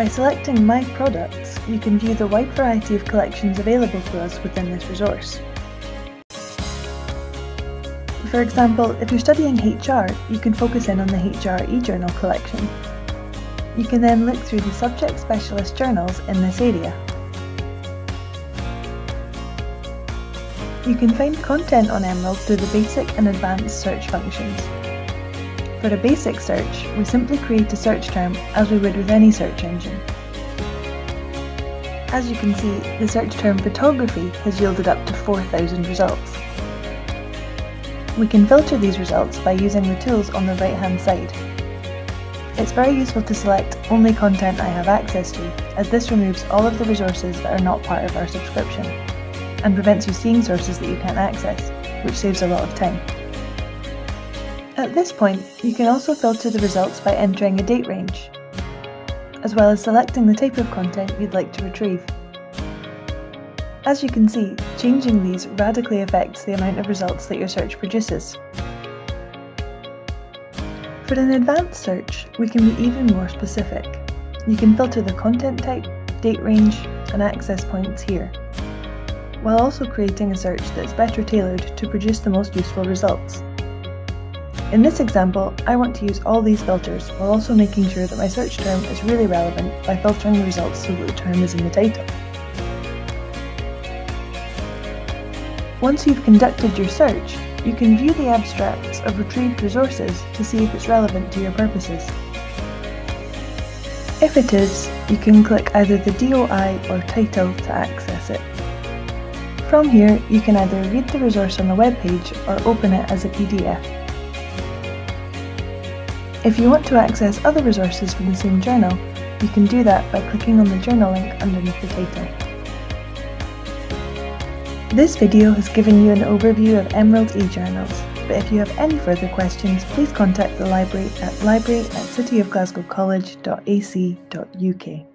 By selecting My Products, you can view the wide variety of collections available to us within this resource. For example, if you're studying HR, you can focus in on the HR eJournal collection. You can then look through the subject specialist journals in this area. You can find content on Emerald through the basic and advanced search functions. For a basic search, we simply create a search term as we would with any search engine. As you can see, the search term photography has yielded up to 4,000 results. We can filter these results by using the tools on the right hand side. It's very useful to select only content I have access to, as this removes all of the resources that are not part of our subscription, and prevents you seeing sources that you can't access, which saves a lot of time. At this point, you can also filter the results by entering a date range, as well as selecting the type of content you'd like to retrieve. As you can see, changing these radically affects the amount of results that your search produces. For an advanced search, we can be even more specific. You can filter the content type, date range, and access points here, while also creating a search that's better tailored to produce the most useful results. In this example, I want to use all these filters while also making sure that my search term is really relevant by filtering the results so that the term is in the title. Once you've conducted your search, you can view the abstracts of retrieved resources to see if it's relevant to your purposes. If it is, you can click either the DOI or title to access it. From here, you can either read the resource on the web page or open it as a PDF. If you want to access other resources from the same journal, you can do that by clicking on the journal link underneath the title. This video has given you an overview of Emerald eJournals, but if you have any further questions, please contact the library at library at cityofglasgowcollege.ac.uk.